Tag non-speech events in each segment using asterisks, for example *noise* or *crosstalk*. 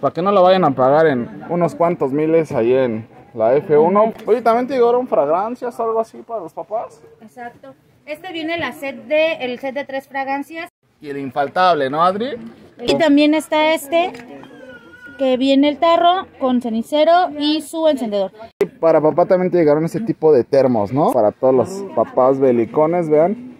para que no lo vayan a pagar en unos cuantos miles ahí en la F1. Oye, ¿también te llegaron fragancias o algo así para los papás? Exacto. Este viene la set de, el set de tres fragancias. Y el infaltable, ¿no, Adri? Y también está este, que viene el tarro con cenicero y su encendedor. Para papá también te llegaron ese tipo de termos, ¿no? Para todos los papás belicones, vean.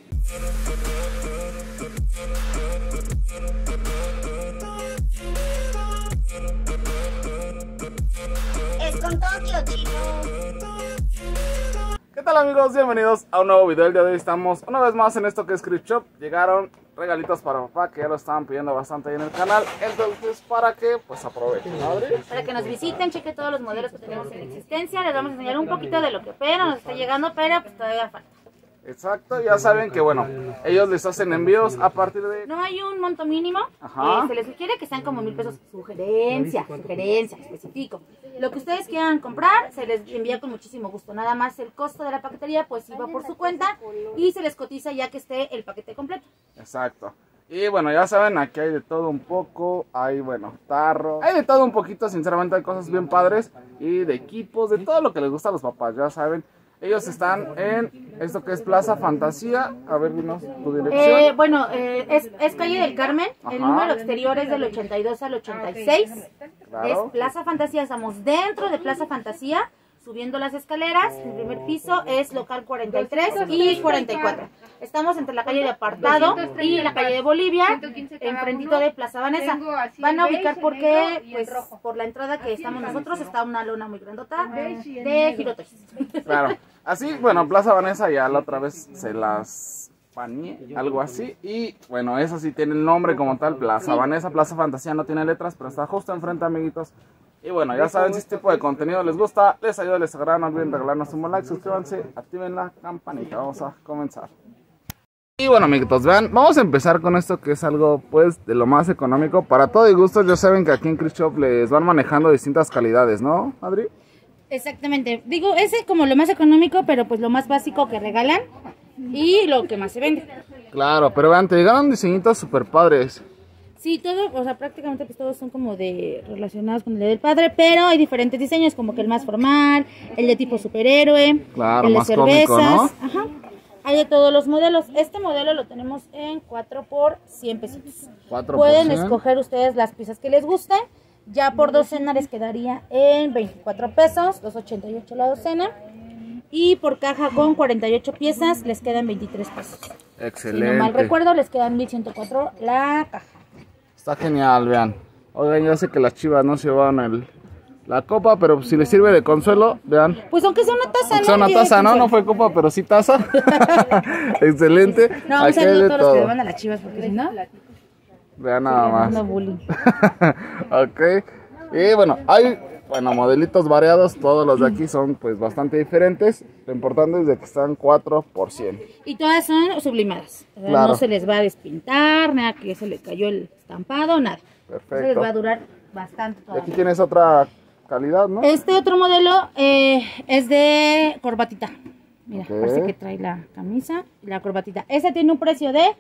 Tal amigos? Bienvenidos a un nuevo video. El día de hoy estamos una vez más en esto que es Script Shop. Llegaron regalitos para papá que ya lo estaban pidiendo bastante ahí en el canal. Entonces, para que pues aprovechen. Para que nos visiten, cheque todos los modelos que tenemos en existencia. Les vamos a enseñar un poquito de lo que pero nos está llegando, pero pues todavía falta. Exacto, ya saben que bueno, ellos les hacen envíos a partir de... No hay un monto mínimo. Ajá. eh, se les sugiere que sean como mil pesos. Sugerencia, sugerencia, específico. Lo que ustedes quieran comprar, se les envía con muchísimo gusto. Nada más el costo de la paquetería, pues iba por su cuenta y se les cotiza ya que esté el paquete completo. Exacto. Y bueno, ya saben, aquí hay de todo un poco, hay, bueno, tarro, hay de todo un poquito, sinceramente hay cosas bien padres y de equipos, de todo lo que les gusta a los papás, ya saben. Ellos están en esto que es Plaza Fantasía. A ver, dinos tu dirección. Eh, bueno, eh, es, es calle del Carmen. El número exterior es del 82 al 86. Claro. Es Plaza Fantasía. Estamos dentro de Plaza Fantasía, subiendo las escaleras. El primer piso es local 43 y 44. Estamos entre la calle de Apartado y la calle de Bolivia, enfrentito de Plaza Vanessa. Van a ubicar porque, pues, por la entrada que estamos nosotros, está una lona muy grandota de girotoys. *laughs* Claro. Así, bueno, Plaza Vanessa ya la otra vez se las pañé, algo así. Y bueno, eso sí tiene el nombre como tal, Plaza Vanessa, Plaza Fantasía no tiene letras, pero está justo enfrente, amiguitos. Y bueno, ya saben, si este tipo de contenido les gusta, les ayuda, les agrada, no olviden regalarnos un buen like, suscríbanse, activen la campanita. Vamos a comenzar. Y bueno, amiguitos, vean, vamos a empezar con esto que es algo, pues, de lo más económico. Para todo y gusto, ya saben que aquí en Chris Shop les van manejando distintas calidades, ¿no, Adri? Exactamente. Digo, ese es como lo más económico, pero pues lo más básico que regalan y lo que más se vende. Claro, pero vean, te llegaron diseñitos super padres. Sí, todo, o sea, prácticamente pues todos son como de relacionados con el Día del padre, pero hay diferentes diseños, como que el más formal, el de tipo superhéroe, Claro, el de más cómico, cervezas, ajá. Hay de todos los modelos. Este modelo lo tenemos en 4 por 100 pesitos. 4 Pueden por 100. escoger ustedes las piezas que les gusten. Ya por docena les quedaría en 24 pesos, 2.88 la docena. Y por caja con 48 piezas les quedan 23 pesos. Si Excelente. no mal recuerdo, les quedan 1.104 la caja. Está genial, vean. Oigan, ya sé que las chivas no se llevaron el, la copa, pero si les sirve de consuelo, vean. Pues aunque sea una taza, Aunque sea ¿no? una taza, ¿no? No fue copa, pero sí taza. *laughs* Excelente. No, un saludo a todos los que van a las chivas, porque si no, Vean nada más. *laughs* ok. Y bueno, hay bueno, modelitos variados. Todos los de aquí son pues bastante diferentes. Lo importante es de que están 4 por 100. Y todas son sublimadas. O sea, Claro. No se les va a despintar, nada que se les cayó el estampado, nada. Eso les Perfecto. va a durar bastante Y todavía. aquí tienes otra calidad, ¿no? Este otro modelo eh, es de corbatita. Mira, parece que trae la camisa y la corbatita. Este tiene un precio de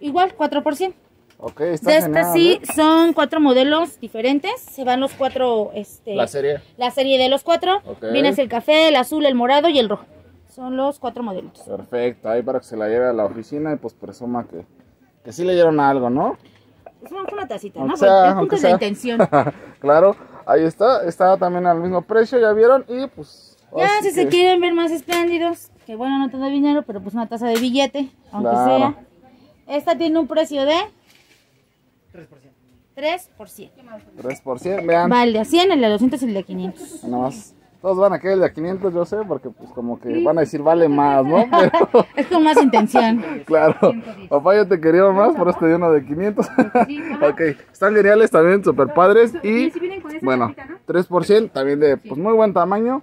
igual 4%. Ok, está De esta sí ¿eh? son cuatro modelos diferentes. Se van los cuatro, este, La serie. la serie de los cuatro. Ok. Viene el café, el azul, el morado y el rojo. Son los cuatro modelos. Perfecto, ahí para que se la lleve a la oficina y pues presuma que, que sí le dieron algo, ¿no? Es una, una tacita, ¿no? Sea- el punto aunque es la intención. *laughs* claro, ahí está, está también al mismo precio, ya vieron, y pues... Ya, si se quieren ver más espléndidos, que bueno, no te da dinero, pero pues una taza de billete, aunque Claro. sea. Esta tiene un precio de 3 por 100. 3 por 100, vean, Va el de 100, el de 200 y el de 500. nada más. Todos van a querer el de 500, yo sé, porque pues como que van a decir vale más, ¿no? *laughs* Pero, Es con más intención. *laughs* claro, papá yo te quería más, por eso te di uno de 500. *laughs* ok, están geniales también, super padres, y bueno, 3 por 100, también de pues muy buen tamaño.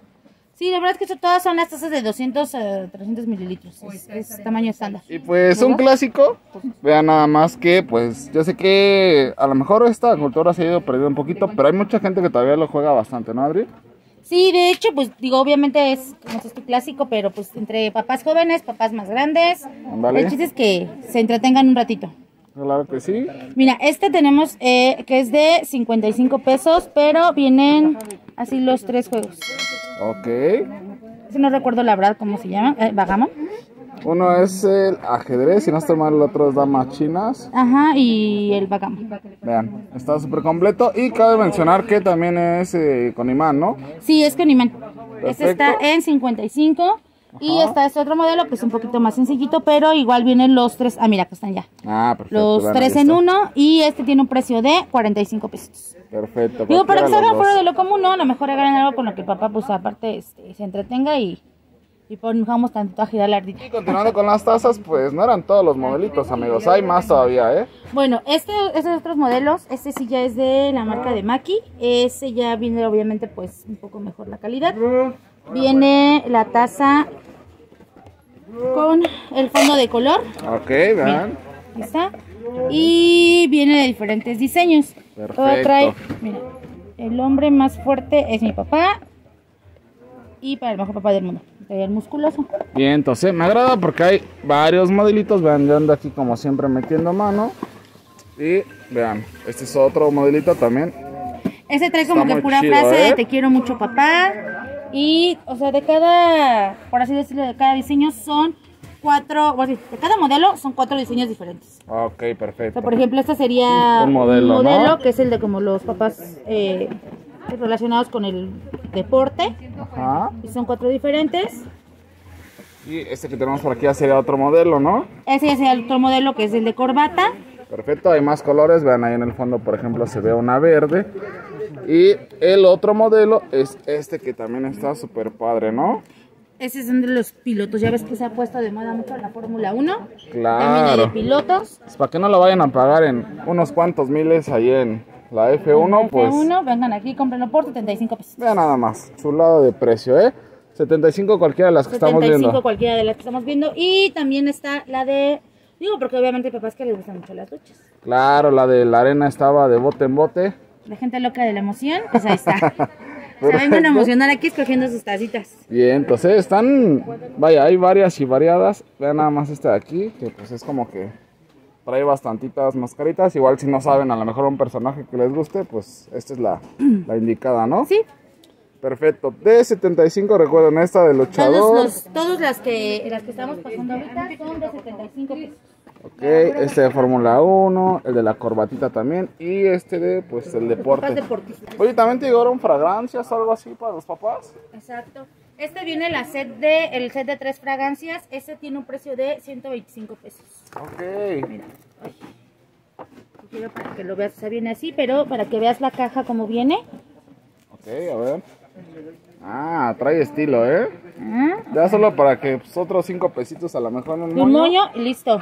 Sí, la verdad es que todas son las tazas de 200 a 300 mililitros. Es, es tamaño estándar. Y pues un clásico, vean nada más que pues yo sé que a lo mejor esta cultura se ha ido perdiendo un poquito, pero hay mucha gente que todavía lo juega bastante, ¿no, Adri? Sí, de hecho, pues digo, obviamente es como dices tú, clásico, pero pues entre papás jóvenes, papás más grandes. Ándale. El chiste es que se entretengan un ratito. Claro que sí. Mira, este tenemos eh, que es de 55 pesos, pero vienen así los tres juegos. Ok. Si no recuerdo la verdad cómo se llama. Eh, Bagamo. Uno es el ajedrez, si no estoy mal, el otro es damas chinas. Ajá, y el Bagamo. Vean, está súper completo. Y cabe mencionar que también es eh, con imán, ¿no? Sí, es con imán. Este está en 55. Y está este otro modelo que es un poquito más sencillito, pero igual vienen los tres. Ah, mira, acá están ya. Ah, perfecto. Los tres en uno. Y este tiene un precio de 45 pesos. Perfecto. Digo, para que salgan fuera de lo común, ¿no? A lo mejor hagan algo con lo que papá, pues aparte, este, se entretenga y, y pongamos tantito a girar la ardilla. Y continuando con las tazas, pues no eran todos los modelitos, amigos. Hay más todavía, ¿eh? Bueno, este, estos otros modelos, este sí ya es de la marca de Maki. Ese ya viene, obviamente, pues un poco mejor la calidad. Viene la taza con el fondo de color. Ok, vean. Ahí está. Y viene de diferentes diseños. Todo Perfecto. trae, mira, el hombre más fuerte es mi papá. Y para el mejor papá del mundo. El musculoso. Bien, entonces me agrada porque hay varios modelitos. Vean, yo ando aquí como siempre metiendo mano. Y vean, este es otro modelito también. Ese trae como Está que pura chido, frase ¿eh? de te quiero mucho papá. Y, o sea, de cada, por así decirlo, de cada diseño son cuatro, bueno, sí, de cada modelo son cuatro diseños diferentes. Ok, O perfecto. sea, por ejemplo, este sería Un modelo, ¿no? que es el de como los papás eh, relacionados con el deporte. Ajá. Y son cuatro diferentes. Y este que tenemos por aquí ya sería otro modelo, ¿no? Ese ya sería el otro modelo que es el de corbata. Perfecto, hay más colores. Vean ahí en el fondo, por ejemplo, se ve una verde. Y el otro modelo es este que también está súper padre, ¿no? Ese es de los pilotos. Ya ves que se ha puesto de moda mucho la Fórmula 1. También hay de Claro. pilotos. Pues para que no lo vayan a pagar en unos cuantos miles ahí en la F1, pues F1, vengan aquí, cómprenlo por 75 pesos. vean nada más, su lado de precio, ¿eh? 75 cualquiera de las que estamos 75 viendo. cualquiera de las que estamos viendo. Y también está la de... Digo, porque obviamente hay papás que les gustan mucho las duchas. Claro, la de la arena estaba de bote en bote. La gente loca de la emoción, pues ahí está. *laughs* Se vengan a emocionar aquí escogiendo sus tacitas. Bien, entonces están, vaya, hay varias y variadas. Vean nada más esta de aquí, que pues es como que trae bastantitas mascaritas. Igual si no saben a lo mejor un personaje que les guste, pues esta es la, *clears throat* la indicada, ¿no? Sí, Perfecto. De 75 recuerden esta de luchador. todos los, todos las que las que estamos pasando ahorita son de 75 pesos. Ok, este de Fórmula 1, el de la corbatita también y este de pues el deporte. deportistas. Oye, ¿también te llegaron fragancias algo así para los papás? Exacto. Este viene la set de, el set de tres fragancias. Este tiene un precio de 125 pesos. Ok. Mira, ay. Quiero para que lo veas, o sea, viene así, pero para que veas la caja como viene. Ok, a ver. Ah, trae estilo, ¿eh? Ah, Ya solo para que pues, otros cinco pesitos a lo mejor en un un moño. moño y listo.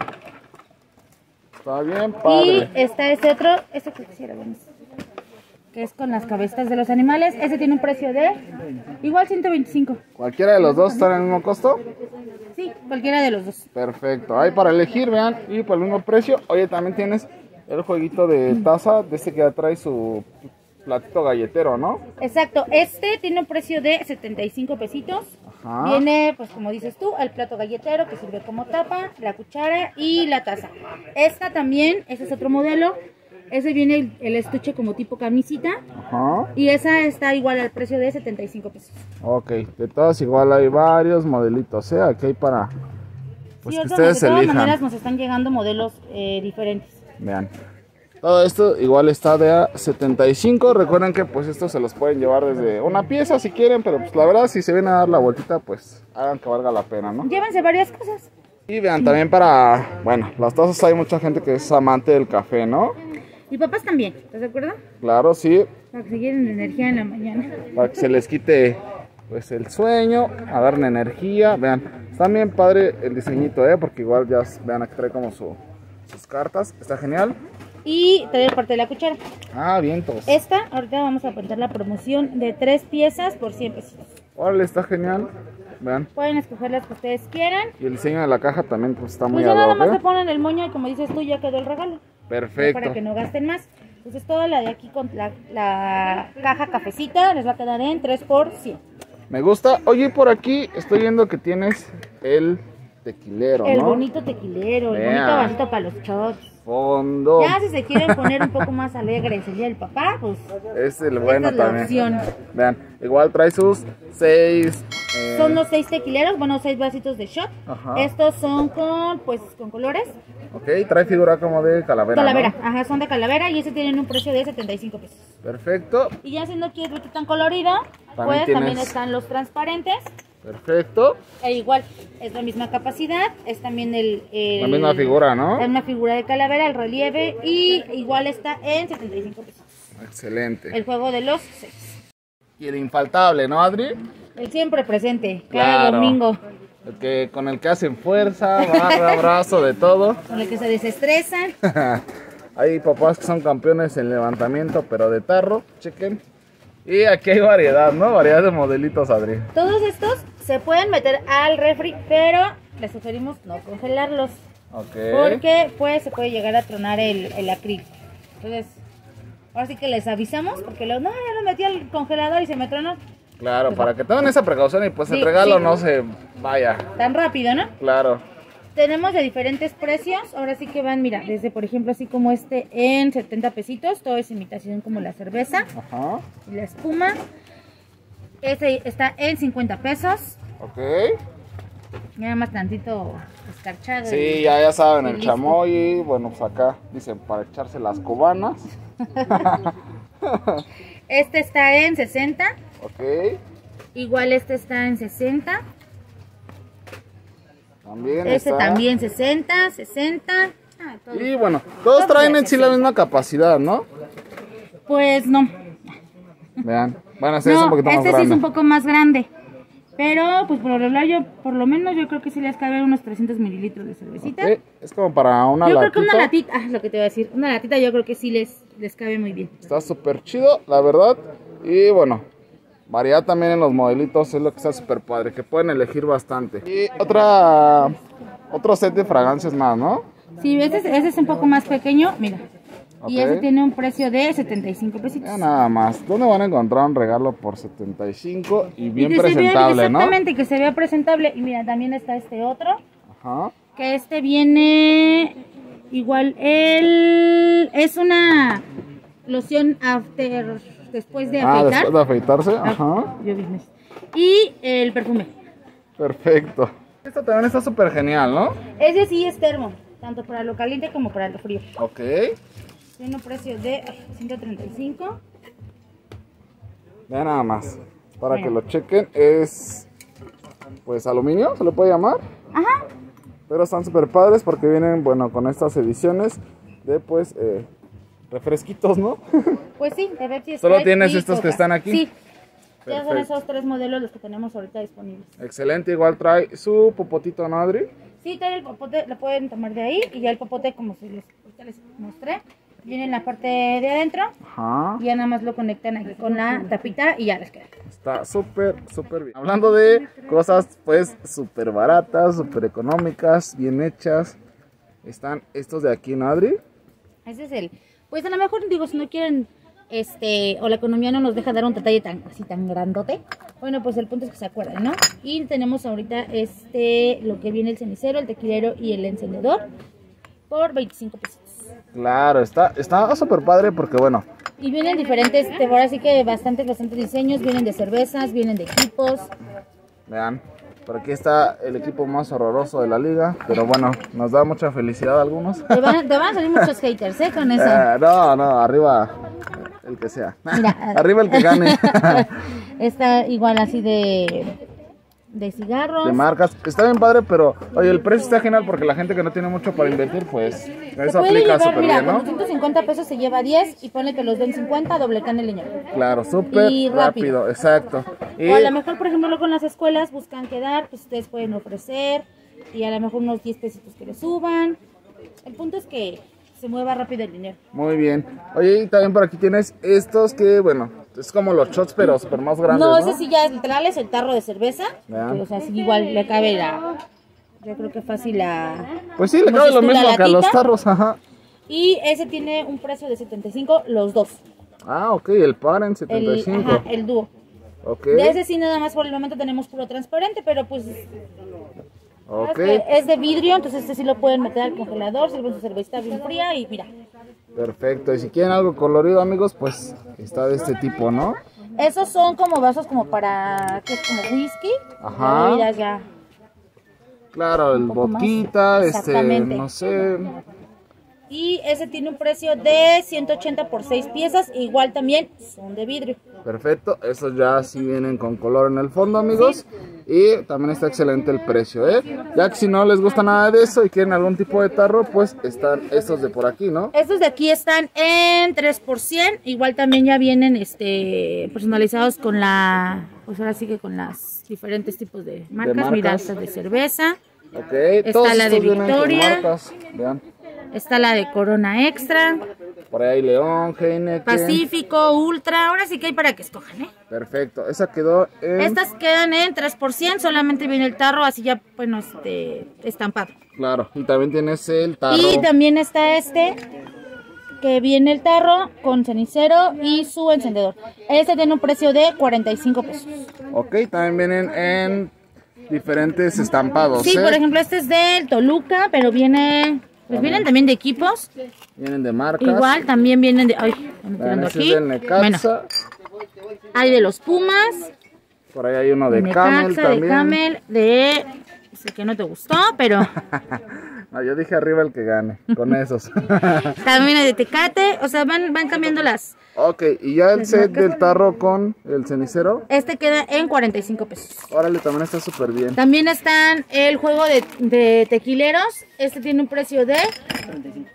Está bien, Y está este otro, este que quisiera que es con las cabezas de los animales. Ese tiene un precio de igual 125. ¿Cualquiera de los dos están en el mismo costo? Sí, cualquiera de los dos. Perfecto. Hay para elegir, vean, y por el mismo precio. Oye, también tienes el jueguito de taza, de este que ya trae su platito galletero, ¿no? Exacto, este tiene un precio de 75 pesitos. Ajá. Viene, pues como dices tú, el plato galletero que sirve como tapa, la cuchara y la taza. Esta también, ese es otro modelo. Ese viene el, el estuche como tipo camisita. Ajá. Y esa está igual al precio de 75 pesos. Ok, de todas igual hay varios modelitos, ¿eh? Aquí hay para pues Sí, que o sea, ustedes de todas elijan. maneras nos están llegando modelos eh, diferentes. Vean. Todo esto igual está de a 75. Recuerden que pues estos se los pueden llevar desde una pieza si quieren, pero pues la verdad si se vienen a dar la vueltita, pues hagan que valga la pena, ¿no? Llévense varias cosas. Y vean, también para, bueno, las tazas hay mucha gente que es amante del café, ¿no? Y papás también, ¿estás de acuerdo? Claro, sí, Para que se llenen de energía en la mañana. para que se les quite pues el sueño, a darle energía. Vean, está bien padre el diseñito, ¿eh? Porque igual ya vean aquí trae como su, sus cartas, está genial. Y te doy parte de la cuchara. Ah, vientos. Esta, ahorita vamos a poner la promoción de tres piezas por 100 pesos. Órale, está genial. Vean. Pueden escoger las que ustedes quieran. Y el diseño de la caja también pues está muy Pues ya nada ad más hoc, le ¿eh? ponen el moño y como dices tú, ya quedó el regalo. Perfecto. Para que no gasten más. Entonces toda la de aquí con la, la caja cafecita les va a quedar en 3 por 100. Me gusta. Oye, por aquí estoy viendo que tienes el tequilero, El ¿no? bonito tequilero, el Vea. bonito vasito para los shots. Fondo. Ya si se quieren poner un poco más alegres el día del papá, pues Es el bueno esta es la también. opción. Vean, igual trae sus seis. eh, Son los seis tequileros, bueno, seis vasitos de shot. Ajá. Estos son con, pues, con colores. Ok, trae figura como de calavera. ¿no? Calavera, ajá, son de calavera y ese tienen un precio de 75 pesos. Perfecto, Y ya si no quieres ver tan colorido, También pues también están los transparentes. Perfecto. E igual, es la misma capacidad, es también el... el- La misma figura, ¿no? La misma figura de calavera, el relieve y igual está en 75 pesos. Excelente. El juego de los seis. Y el infaltable, ¿no, Adri? El siempre presente, cada Claro. domingo, El que, con el que hacen fuerza, barra, *laughs* brazo, de todo. con el que se desestresan. *laughs* Hay papás que son campeones en levantamiento, pero de tarro, chequen. Y aquí hay variedad, ¿no? Variedad de modelitos, Adri. Todos estos se pueden meter al refri, pero les sugerimos no congelarlos. Ok. Porque pues se puede llegar a tronar el, el acrílico. Entonces, ahora sí que les avisamos, porque luego, no, ya lo metí al congelador y se me tronó Claro, para que tengan esa precaución y pues el Sí, regalo sí. no se vaya. tan rápido, ¿no? Claro. Tenemos de diferentes precios, ahora sí que van, mira, desde por ejemplo así como este en 70 pesitos, todo es imitación como la cerveza Ajá. y la espuma. Este está en 50 pesos, Ok. nada más tantito escarchado. Sí, y- ya, ya saben, el listo. chamoy, bueno, pues acá dicen para echarse las cubanas. *laughs* Este está en 60, Ok. igual este está en 60. También Este está. también 60, 60. Ah. Y bueno, todos traen en sí la misma capacidad, ¿no? Pues no. Vean. Bueno, ese es no, un poquito más este sí grande. es un poco más grande. Pero, pues por lo regular, yo, por lo menos, yo creo que sí les cabe unos 300 mililitros de cervecita. Ok, Es como para una yo latita. creo que una latita, ah, lo que te voy a decir, una latita yo creo que sí les, les cabe muy bien. Está súper chido, la verdad. Y bueno, variedad también en los modelitos es lo que está súper padre, que pueden elegir bastante. Y otra, otro set de fragancias más, ¿no? Sí, este, es- este es un poco más pequeño, mira. Y ese tiene un precio de 75 pesitos. Ya nada más. ¿Dónde van a encontrar un regalo por 75 y bien Y que se vea- presentable, no? Exactamente, que se vea presentable. Y mira, también está este otro. Ajá. que este viene igual el es una loción after después de Ah, afeitar después de afeitarse. Ah, Ajá. yo business. y el perfume Perfecto. Esta también está súper genial, ¿no? ese sí es termo tanto para lo caliente como para lo frío Ok. tiene un precio de ay, 135 Vean nada más. Para que lo chequen. Es. Pues aluminio, se le puede llamar. ajá Pero están súper padres porque vienen, bueno, con estas ediciones de pues. eh, refresquitos, ¿no? pues sí de Pepsi ¿Solo Sprite tienes y estos que Coca. están aquí? sí ya son Perfecto. esos tres modelos los que tenemos ahorita disponibles Excelente, igual trae su popotito, ¿no, Adri? Sí, trae el popote, lo pueden tomar de ahí y ya el popote, como se les, ahorita les mostré, viene en la parte de adentro Ajá. y ya nada más lo conectan aquí con la tapita y ya les queda. Está súper, súper bien. Hablando de cosas, pues, súper baratas, súper económicas, bien hechas. Están estos de aquí, ¿no, Adri? Ese es el, pues a lo mejor digo, si no quieren, este, o la economía no nos deja dar un detalle tan, así tan grandote, bueno, pues el punto es que se acuerden, ¿no? Y tenemos ahorita este, lo que viene el cenicero, el tequilero y el encendedor por 25 pesos. Claro, está está súper padre porque, bueno, Y vienen diferentes, te ahora sí que bastantes, bastantes diseños, vienen de cervezas, vienen de equipos, vean. Por aquí está el equipo más horroroso de la liga, pero bueno, nos da mucha felicidad a algunos. Te van, te van a salir muchos *laughs* haters, ¿eh? Con eso. Eh, no, no, arriba el que sea. Mira. *laughs* arriba el que gane. *laughs* Está igual así de, de cigarros. de marcas. Está bien padre, pero oye, el precio está genial porque la gente que no tiene mucho para invertir, pues eso aplica súper bien, con ¿no? 250 pesos se lleva 10 y pone que los den 50, doblecan el leñero. Claro, súper rápido. exacto. Y O a lo mejor, por ejemplo, con las escuelas buscan quedar, pues ustedes pueden ofrecer y a lo mejor unos 10 pesitos que le suban. El punto es que se mueva rápido el dinero. muy bien. Oye, y también por aquí tienes estos que, bueno, es como los shots, pero súper más grandes, No, ¿no? ese sí ya es literal, es el tarro de cerveza. O sea, sí igual le cabe la... Yo creo que fácil la... Pues sí, le cabe lo mismo que a los tarros, ajá. Y ese tiene un precio de 75, los dos. Ah, ok, el par en El, 75. ajá, el dúo. Ok, De ese sí nada más por el momento tenemos puro transparente, pero pues Es, de, vidrio, entonces este sí lo pueden meter al congelador, sirven su cervecita bien fría y mira. perfecto. Y si quieren algo colorido, amigos, pues está de este tipo, ¿no? Esos son como vasos como para, que es como whisky. Ajá. Bebidas ya. Claro, el vodquita, este, no sé. Y ese tiene un precio de 180 por 6 piezas, igual también son de vidrio. Perfecto, estos ya sí vienen con color en el fondo, amigos. Y también está excelente el precio, ¿eh? Ya que si no les gusta nada de eso y quieren algún tipo de tarro, pues están estos de por aquí, ¿no? Estos de aquí están en 3 por 100, igual también ya vienen este personalizados con la, pues ahora sí que con las diferentes tipos de marcas, marcas. mira, estas de cerveza, Ok, Está todos la de Victoria. marcas, Vean, está la de Corona Extra, por ahí León, Heineken. Pacífico, Ultra, ahora sí que hay para que escojan, ¿eh? Perfecto, esa quedó en... Estas quedan en 3 por 100, solamente viene el tarro así ya, bueno, este, estampado. Claro, y también tienes el tarro. Y también está este, que viene el tarro con cenicero y su encendedor. Este tiene un precio de 45 pesos. Ok, también vienen en diferentes estampados, Sí, ¿eh? por ejemplo, este es del Toluca, pero viene, pues vienen también de equipos. Vienen de marcas. Igual también vienen de, ay, ese aquí. Bueno, hay de los Pumas, Por ahí hay uno de de Camel Necaxa, de también. Camel, de, sé que no te gustó, pero *laughs* No, yo dije arriba el que gane, con *laughs* esos. también hay de Tecate, o sea, van, van cambiando las. ok, y ya el set del tarro con el cenicero. Este queda en 45 pesos. Órale, también está súper bien. También están el juego de, de tequileros. Este tiene un precio de,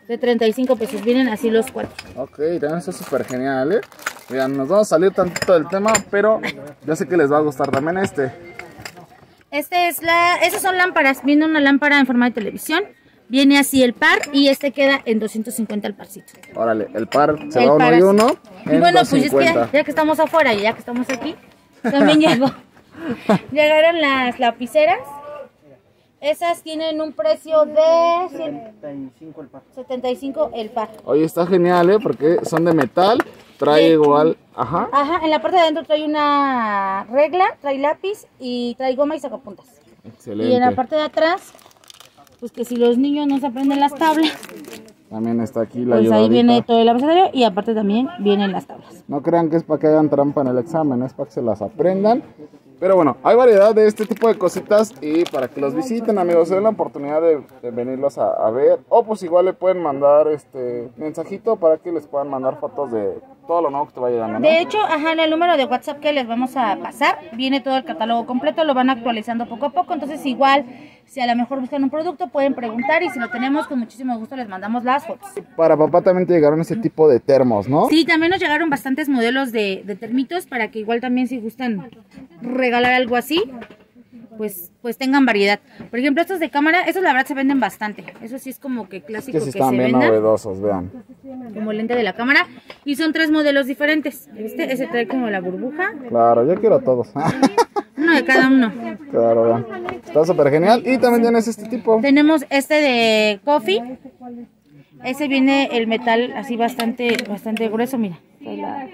de 35 pesos. Vienen así los cuatro. Ok, también está súper genial, ¿eh? Vean, nos vamos a salir tantito del tema, pero ya sé que les va a gustar también este. Este es la, esas son lámparas. Viene una lámpara en forma de televisión. Viene así el par y este queda en 250 el parcito. Órale, el par se El va uno par y uno. Y en bueno, pues es que ya, 250. ya que estamos afuera y ya que estamos aquí, también llegó. *laughs* Llegaron las lapiceras. Esas tienen un precio de 75 el par. Oye, está genial, ¿eh? Porque son de metal, trae Sí. igual, ajá. Ajá, en la parte de adentro trae una regla, trae lápiz y trae goma y sacapuntas. Excelente. Y en la parte de atrás, pues que si los niños no se aprenden las tablas, También está aquí la pues ahí viene todo el abecedario y aparte también vienen las tablas. No crean que es para que hagan trampa en el examen, es para que se las aprendan. Pero bueno, hay variedad de este tipo de cositas y para que los visiten, amigos, den la oportunidad de, de venirlos a, a ver. O pues igual le pueden mandar este mensajito para que les puedan mandar fotos de todo lo nuevo que te va llegando, ¿no? De hecho, ajá, en el número de WhatsApp que les vamos a pasar, viene todo el catálogo completo, lo van actualizando poco a poco, entonces igual, si a lo mejor buscan un producto, pueden preguntar y si lo tenemos, con muchísimo gusto les mandamos las fotos. Para papá también te llegaron ese tipo de termos, ¿no? Sí, también nos llegaron bastantes modelos de, de termitos para que igual también si gustan regalar algo así, pues pues tengan variedad. Por ejemplo, estos de cámara, estos la verdad se venden bastante. Eso sí es como que Es clásico que que, sí se están bien venda, novedosos, vean. como lente de la cámara. Y son tres modelos diferentes. ¿Viste? Ese trae como la burbuja. Claro, yo quiero todos. Uno de cada uno. claro, vean. Está súper genial. Y también tienes este tipo. Tenemos este de coffee. Ese viene el metal así bastante bastante grueso, mira. La-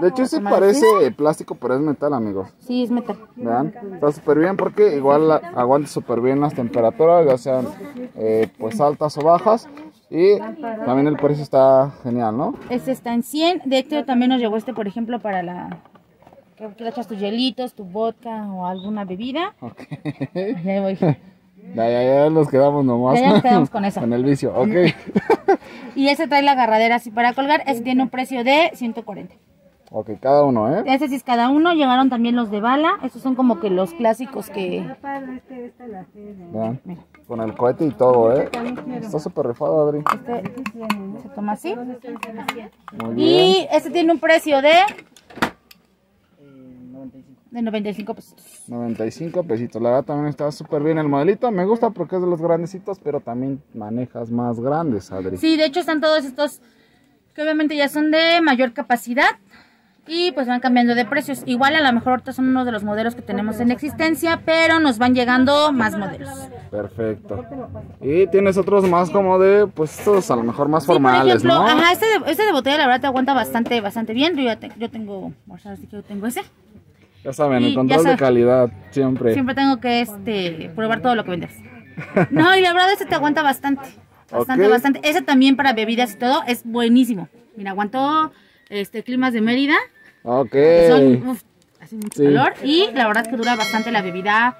De hecho, ese parece plástico, pero es metal, amigos. Sí, es metal. Vean, está súper bien porque igual aguanta súper bien las temperaturas, ya sean eh, pues altas o bajas. Y también el precio está genial, ¿no? Este está en 100. De hecho, también nos llegó este, por ejemplo, para la... Que le echas tus hielitos, tu vodka o alguna bebida. Ok. Ya. Ya, ya, ya nos quedamos nomás. Ya, ya nos quedamos con eso. Con el vicio, ok. *laughs* Y ese trae la agarradera así para colgar. Ese tiene un precio de 140. ok, cada uno, ¿eh? Ese sí es cada uno. Llegaron también los de bala. Estos son como que los clásicos que... Vean, con el cohete y todo, ¿eh? Está súper rifado, Adri. Este se toma así. Muy bien. Y este tiene un precio de... De 95 pesos. 95 pesitos. La verdad también está súper bien el modelito. Me gusta porque es de los grandecitos, pero también manejas más grandes, Adri. Sí, de hecho están todos estos que obviamente ya son de mayor capacidad y pues van cambiando de precios. Igual a lo mejor ahorita son uno de los modelos que tenemos en existencia, pero nos van llegando más modelos. Perfecto. Y tienes otros más como de, pues estos a lo mejor más Sí, por formales, ejemplo, ¿no? ajá, este de, este de botella la verdad te aguanta bastante, bastante bien. Yo ya te- yo tengo, vamos a ver si yo tengo ese. Ya saben, Y el control de calidad siempre. Siempre tengo que este probar todo lo que vendes. No, y la verdad ese te aguanta bastante. Bastante, bastante. Ese también para bebidas y todo es buenísimo. Mira, aguantó este climas de Mérida. Ok. son, uf, hace mucho Sí. calor. Y la verdad es que dura bastante la bebida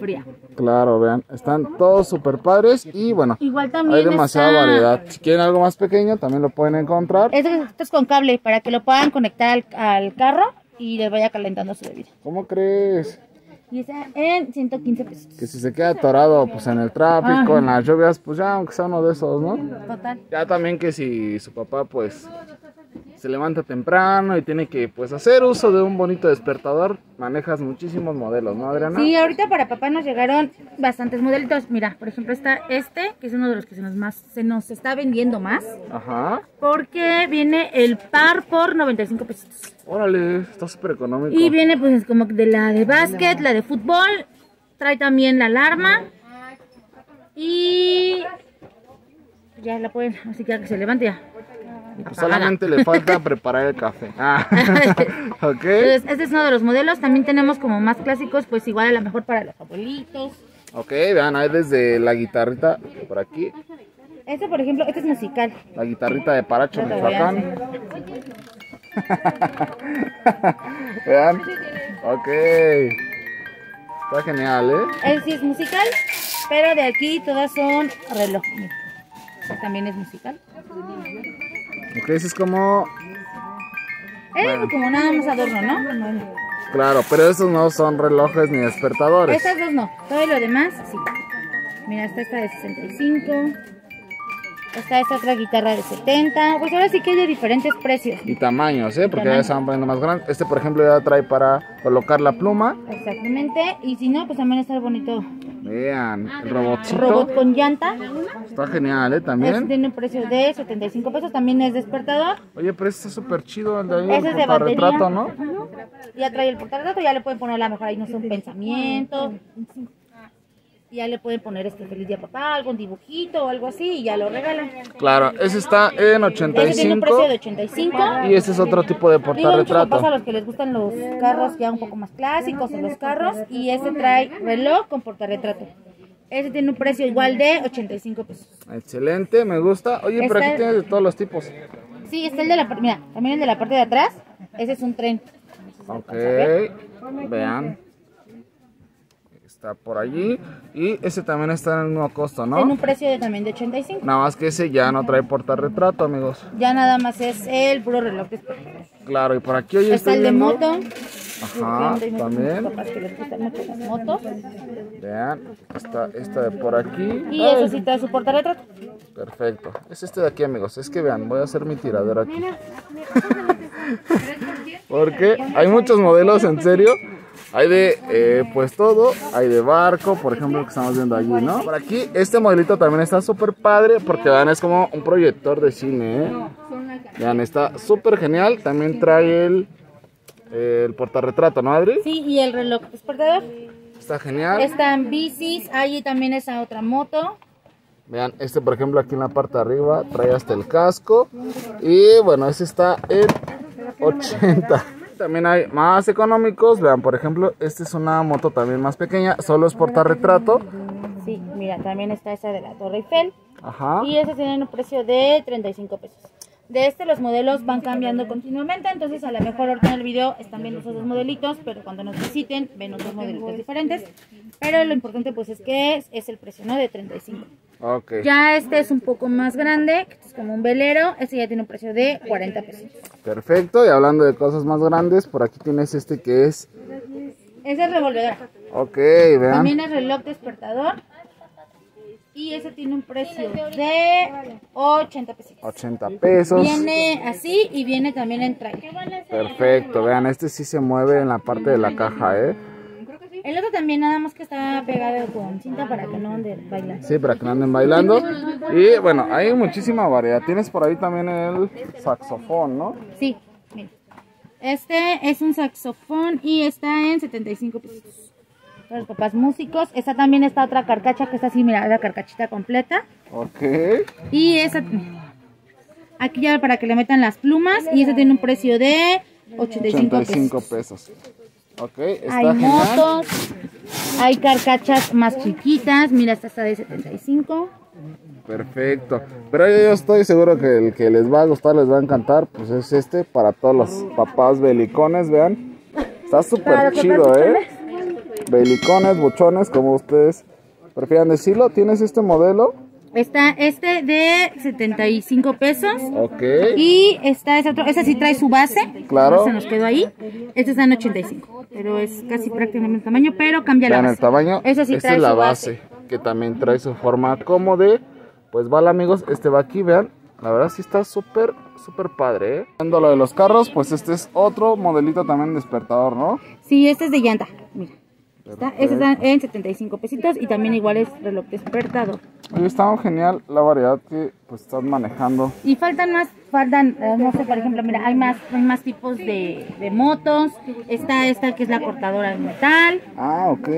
fría. Claro, vean, están todos super padres y bueno, Igual también hay demasiada está- variedad. Si quieren algo más pequeño, también lo pueden encontrar. Esto, esto es con cable para que lo puedan conectar al, al carro y les vaya calentando su bebida. ¿Cómo crees? Y está en 115 pesos. Que si se queda atorado pues en el tráfico, Ajá. en las lluvias, pues ya aunque sea uno de esos, ¿no? Total. Ya también que si su papá pues se levanta temprano y tiene que pues hacer uso de un bonito despertador, manejas muchísimos modelos, ¿no, Adriana? Sí, ahorita para papá nos llegaron bastantes modelitos. Mira, por ejemplo está este, que es uno de los que se nos más se nos está vendiendo más, Ajá. porque viene el par por 95 pesos. Órale, está súper económico. Y viene pues como de la de básquet, la de fútbol, trae también la alarma y ya la pueden, así que se levante ya. Pues solamente le falta preparar el café. *laughs* Ah. *laughs* ok. Entonces, este es uno de los modelos. También tenemos como más clásicos, pues igual a lo mejor para los abuelitos. Ok, vean, hay desde la guitarrita por aquí, Este, por ejemplo, este es musical. la guitarrita de Paracho, Michoacán. *laughs* vean, ok. Está genial, ¿eh? Él sí es musical, pero de aquí todas son reloj. Este también es musical. Ok, ese es como, Es como nada más adorno, ¿no? No. claro, pero esos no son relojes ni despertadores. Estas dos no, todo lo demás sí. Mira, esta está de 65. Está esta otra guitarra de 70. Pues ahora sí que hay de diferentes precios. Y tamaños, ¿eh? Porque ya Tamaño. se van poniendo más grandes. Este, por ejemplo, ya trae para colocar la pluma. Exactamente. Y si no, pues también está el bonito Vean, el robotcito. robot con llanta. Está genial, ¿eh? Este También. tiene un precio de 75 pesos. También es despertador. Oye, pero este está súper chido el de ahí, Ese el es de batería. retrato, ¿no? Ya trae el portarretrato, ya le pueden poner a lo mejor ahí no sé un pensamiento. Ya le pueden poner este feliz día papá, algún dibujito o algo así y ya lo regalan. Claro, ese está en Ese tiene un precio de 85 85. y este es otro tipo de Digo, muchos papás a portarretrato. los que les gustan los carros ya un poco más clásicos o los carros y este trae reloj con portarretrato. Ese tiene un precio igual de 85 pesos. Excelente, me gusta. Oye, pero aquí tienes de todos los tipos. Sí, está el de la parte, mira, también el de la parte de atrás. Ese es un tren. Ok, vean. Está por allí. Y ese también está en el mismo costo, Tiene un ¿no? precio de, también de 85. Nada más que ese ya no trae portarretrato, amigos. Ya nada más es el puro reloj de Claro, y por aquí hoy Está el de viendo- moto. Ajá, también. motos. Vean, está esta de por aquí. Y eso sí trae su portarretrato. Perfecto. Es este de aquí, amigos. Es que vean, voy a hacer mi tiradero aquí. *laughs* Porque hay muchos modelos, en serio. Hay de, eh, pues todo. Hay de barco, por ejemplo, que estamos viendo allí, ¿no? Por aquí, este modelito también está súper padre. Porque vean, es como un proyector de cine, ¿eh? Vean, está súper genial. También trae el, el portarretrato, ¿no, Adri? Sí, y el reloj despertador. Está genial. Están bicis, ahí también esa otra moto. Vean, este por ejemplo aquí en la parte de arriba trae hasta el casco. Y bueno, ese está en 80. También hay más económicos. Vean, por ejemplo, esta es una moto también más pequeña. Solo es portarretrato. Sí, mira, también está esa de la Torre Eiffel. Ajá. Y ese tiene un precio de 35 pesos. De este los modelos van cambiando continuamente, entonces a lo mejor ahorita en el video están viendo esos dos modelitos, pero cuando nos visiten ven otros modelitos diferentes. Pero lo importante pues es que es, es el precio, ¿no? De 35. Ya este es un poco más grande, que es como un velero, este ya tiene un precio de 40 pesos. Perfecto. Y hablando de cosas más grandes, por aquí tienes este que es. Ese es revolvedor. Ok, vean. También es reloj despertador. Y ese tiene un precio de 80 pesos. 80 pesos. Viene así y viene también en trailer. Perfecto. Vean, este sí se mueve en la parte de la caja, ¿eh? El otro también nada más que está pegado con cinta para que no ande bailando. Sí, para que no anden bailando. Y bueno, hay muchísima variedad. Tienes por ahí también el saxofón, ¿no? Sí, mira. Este es un saxofón y está en 75 pesos. Para los papás músicos. Esta también está otra carcacha que está así, mira, la carcachita completa. Ok. Y esa aquí ya para que le metan las plumas y ese tiene un precio de 85, 85 pesos. pesos. Ok, está Hay genial. motos, hay carcachas más chiquitas. Mira, esta está de 75. Perfecto. Pero yo, estoy seguro que el que les va a gustar, les va a encantar, pues es este para todos los papás belicones, vean. Está súper chido, ¿eh? Belicones, buchones, como ustedes prefieran decirlo. ¿Tienes este modelo? Está este de 75 pesos. Ok. Y esta es otro, esta sí trae su base. Claro. Se nos quedó ahí. Este está en 85. Pero es casi prácticamente el tamaño, pero cambia la Vean el base. tamaño. Esa sí Esta trae es la su base, que también trae su forma como de, pues vale amigos, este va aquí, vean. La verdad sí está súper, súper padre, ¿eh? Viendo lo de los carros, pues este es otro modelito también despertador, ¿no? Sí, este es de llanta. Mira. Está, este está en 75 pesitos y también igual es reloj despertador. Oye, está genial la variedad que pues estás manejando. Y faltan más, faltan, eh, no sé, por ejemplo, mira, hay más, hay más tipos de, de motos. Está esta que es la cortadora de metal. Ah, ok.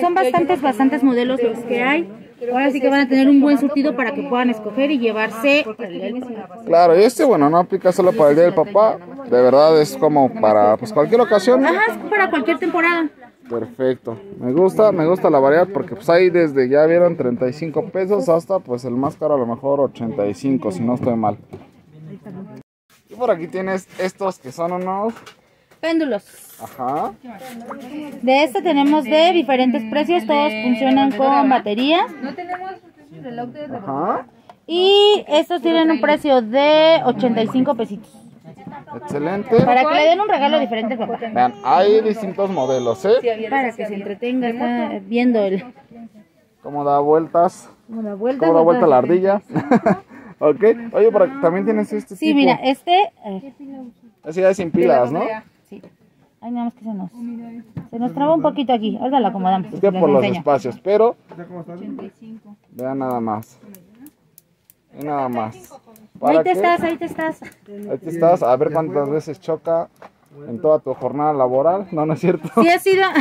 Son bastantes, bastantes modelos los que hay. Ahora sí que van a tener un buen surtido para que puedan escoger y llevarse para el día del papá. Claro, y este, bueno, no aplica solo para el Día del Papá. De verdad es como para pues cualquier ocasión. Ajá, es para cualquier temporada. Perfecto. Me gusta, me gusta la variedad porque pues hay desde, ya vieron, 35 pesos hasta pues el más caro a lo mejor 85, si no estoy mal. Y por aquí tienes estos que son unos... Péndulos. Ajá. De este tenemos de diferentes precios, todos funcionan con baterías. Ajá. Y estos tienen un precio de 85 pesitos. Excelente. Para que le den un regalo diferente papá. Vean, hay distintos modelos, ¿eh? Para que se entretenga, está viendo el, Cómo da vueltas. como la vuelta. Cómo da vuelta la ardilla. *laughs* ok. Oye, también tienes este Sí, tipo. mira, este... eh, Así ya sin pilas, ¿no? sí. Ay, nada más que se nos... Se nos traba un poquito aquí. Ahora lo acomodamos. Es que por los enseño. espacios, pero vean nada más. Y nada más. Ahí te estás, ahí te estás. Ahí te estás, a ver cuántas veces choca en toda tu jornada laboral. No, no es cierto. Sí ha sido... *laughs*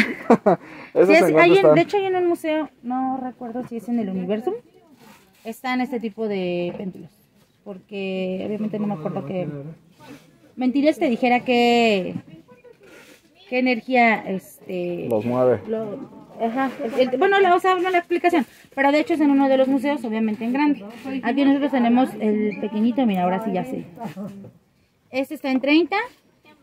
Sí es- hay en- de hecho, hay en un museo, no recuerdo si es en el Universum, están este tipo de péndulos. Porque obviamente no me acuerdo que. Mentiras te dijera que. ¿Qué energía este. Los mueve. lo- ajá, bueno, la, o sea, no la explicación, pero de hecho es en uno de los museos, obviamente en grande. Aquí nosotros tenemos el pequeñito, mira, ahora sí ya sé. Este está en 30,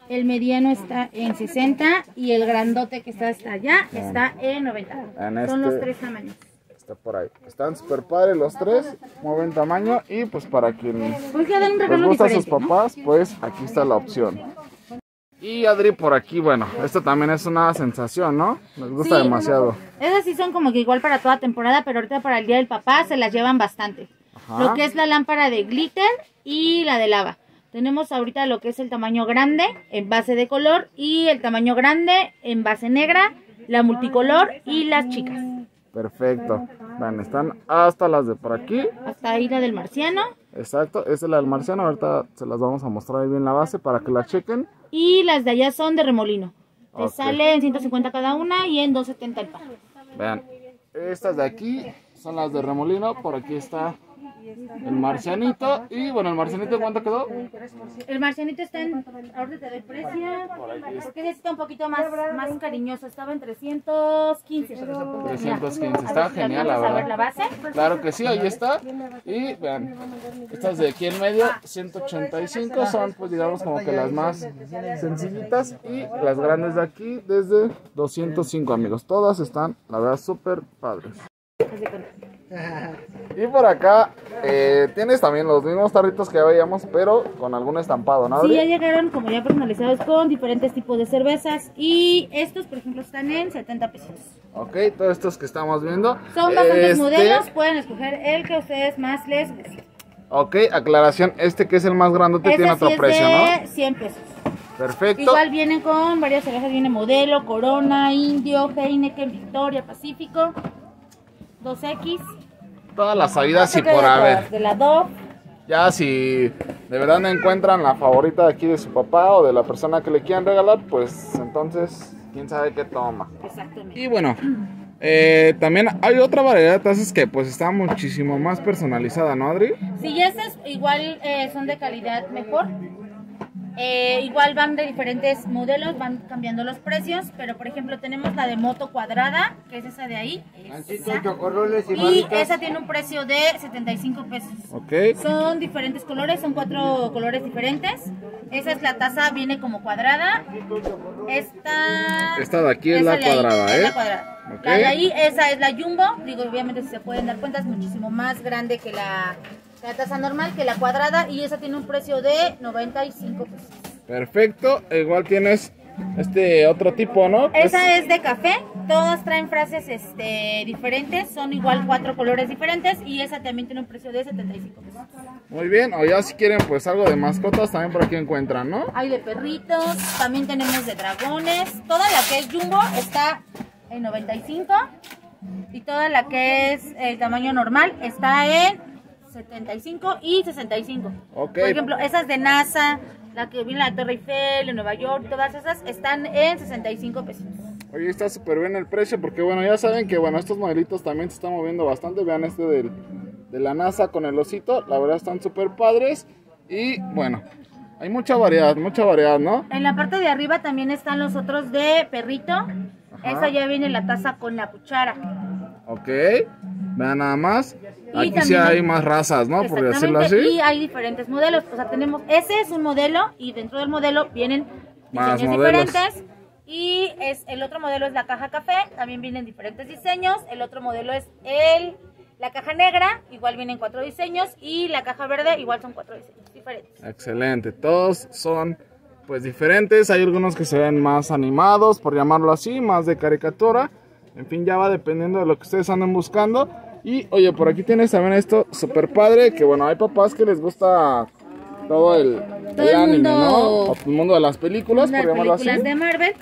el mediano está en 60 y el grandote que está hasta allá está en 90. En Son los este- tres tamaños. Está por ahí. Están super padres los tres, mueven tamaño y pues para quien Pues les gusta a sus papás, pues aquí está la opción. Y Adri por aquí, bueno, esto también es una sensación, ¿no? Les gusta Sí. demasiado. Esas sí son como que igual para toda temporada, pero ahorita para el Día del Papá se las llevan bastante. Ajá. Lo que es la lámpara de glitter y la de lava. Tenemos ahorita lo que es el tamaño grande en base de color y el tamaño grande en base negra, la multicolor y las chicas. Perfecto. Vean, están hasta las de por aquí. Hasta ahí la del marciano Exacto, esa es la del marciano. Ahorita se las vamos a mostrar ahí bien la base para que la chequen. y las de allá son de remolino. Te sale en 150 cada una y en 270 el par. Vean, estas de aquí son las de remolino. Por aquí está el marcianito. Y bueno, el marcianito, ¿cuánto quedó? El marcianito está en. Ahorita te doy precio. Porque está un poquito más, más cariñoso. Estaba en 315. 315, está genial, la alcanzas a ver verdad. la base. Claro que sí, ahí está. Y vean, estas de aquí en medio, 185, son pues digamos como que las más sencillitas. Y las grandes de aquí desde 205 amigos. Todas están, la verdad, súper padres. Y por acá eh, tienes también los mismos tarritos que ya veíamos, pero con algún estampado, ¿no? Sí, ya llegaron como ya personalizados con diferentes tipos de cervezas. Y estos, por ejemplo, están en 70 pesos. Ok, todos estos que estamos viendo. Son bastantes Este, modelos. Pueden escoger el que a ustedes más les guste. Ok, aclaración, este que es el más grandote Este tiene sí otro es precio, de ¿no? 100 pesos. Perfecto. Igual vienen con varias cervezas, viene Modelo, Corona, Indio, Heineken, Victoria, Pacífico, 2X. Todas las salidas y por haber. De la. Ya si de verdad no encuentran la favorita de aquí de su papá o de la persona que le quieran regalar, pues entonces quién sabe qué toma. Exactamente. Y bueno, eh, también hay otra variedad de tazas que pues está muchísimo más personalizada, ¿no Adri? Si estas igual eh, son de calidad mejor. Eh, igual van de diferentes modelos, van cambiando los precios, pero por ejemplo tenemos la de moto cuadrada, que es esa de ahí. esa. Y esa tiene un precio de 75 pesos. Son diferentes colores, son cuatro colores diferentes. Esa es la taza, viene como cuadrada. Esta. Esta de aquí es la ahí, cuadrada, es ¿eh? la cuadrada. Ok. La de ahí, esa es la jumbo. Digo, obviamente, si se pueden dar cuenta, es muchísimo más grande que la, la taza normal, que la cuadrada. Y esa tiene un precio de 95 pesos. Perfecto. Igual tienes este otro tipo, ¿no? Esa es de café, todas traen frases este, diferentes, son igual cuatro colores diferentes y esa también tiene un precio de 75 pesos. Muy bien. O ya si quieren pues algo de mascotas también por aquí encuentran, ¿no? Hay de perritos, también tenemos de dragones, toda la que es jumbo está en 95 y toda la que es el tamaño normal está en 75 y 65. Ok. Por ejemplo, esas de NASA, la que viene la Torre Eiffel, en Nueva York, todas esas están en 65 pesos. Oye, está súper bien el precio porque bueno, ya saben que bueno, estos modelitos también se están moviendo bastante. Vean este del, de la NASA con el osito, la verdad están súper padres y bueno, hay mucha variedad, mucha variedad, ¿no? En la parte de arriba también están los otros de perrito. Esa ya viene la taza con la cuchara. Ok, vean nada más. Aquí sí hay más razas, ¿no? Por decirlo así. Y hay diferentes modelos. O sea, tenemos, ese es un modelo y dentro del modelo vienen Más diseños modelos. diferentes. Y es, el otro modelo es la caja café, también vienen diferentes diseños. El otro modelo es el, la caja negra, igual vienen cuatro diseños. Y la caja verde, igual son cuatro diseños diferentes. Excelente, todos son pues diferentes, hay algunos que se ven más animados, por llamarlo así, más de caricatura, en fin, ya va dependiendo de lo que ustedes anden buscando. Y oye, por aquí tienes también esto super padre, que bueno, hay papás que les gusta todo el, Todo el el anime, mundo- ¿no? El mundo de las películas, Las por llamarlo así. películas de Marvel.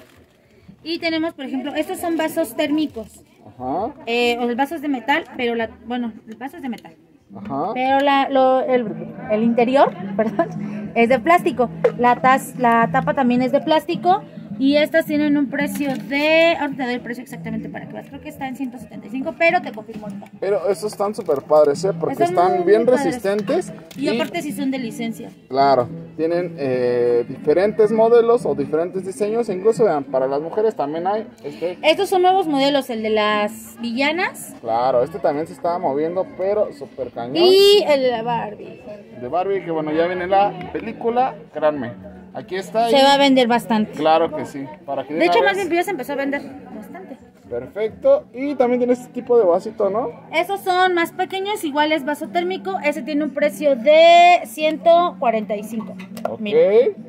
Y tenemos, por ejemplo, estos son vasos térmicos. Ajá, Eh, o vasos de metal, pero la, bueno, el vaso es de metal. ajá. Pero la, lo- el, el interior, *laughs* perdón, es de plástico. La, taz, la tapa también es de plástico. Y estas tienen un precio de. Ahora te doy el precio exactamente para que veas. Creo que está en 175, pero te confirmo ahorita. Pero estos están súper padres, ¿eh? Porque Están están muy, bien muy resistentes. Y aparte, si son de licencia. Claro, tienen eh, diferentes modelos o diferentes diseños, e incluso vean, para las mujeres también hay este, Estos son nuevos modelos: el de las villanas claro, este también se estaba moviendo, pero súper cañón. y el de la Barbie. De Barbie, que bueno, ya viene la película, créanme, aquí está. y- Se va a vender bastante. Claro que sí, para que De hecho, más bien ya se empezó a vender bastante. Perfecto, y también tiene este tipo de vasito, ¿no? Esos son más pequeños, igual es vaso térmico. Ese tiene un precio de 145. Ok, Mira,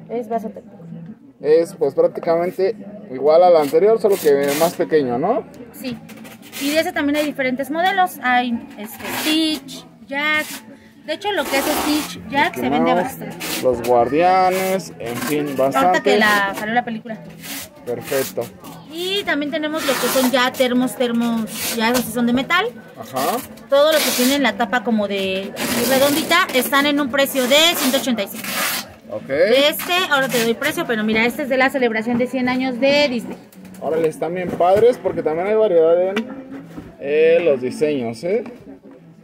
es vaso térmico. es pues prácticamente igual al anterior, solo que más pequeño, ¿no? Sí. Y de ese también hay diferentes modelos. Hay este, Stitch, Jack. De hecho, lo que es Stitch, Jack se vende bastante. Los guardianes, en fin, bastante. Ahorita que la, salió la película. Perfecto. Y también tenemos lo que son ya termos, termos, ya esos sí son de metal. Ajá. Todo lo que tienen la tapa como de redondita están en un precio de 185. Ok. De este, ahora te doy precio, pero mira, este es de la celebración de 100 años de Disney. Órale, están bien padres porque también hay variedad en eh, los diseños, ¿eh?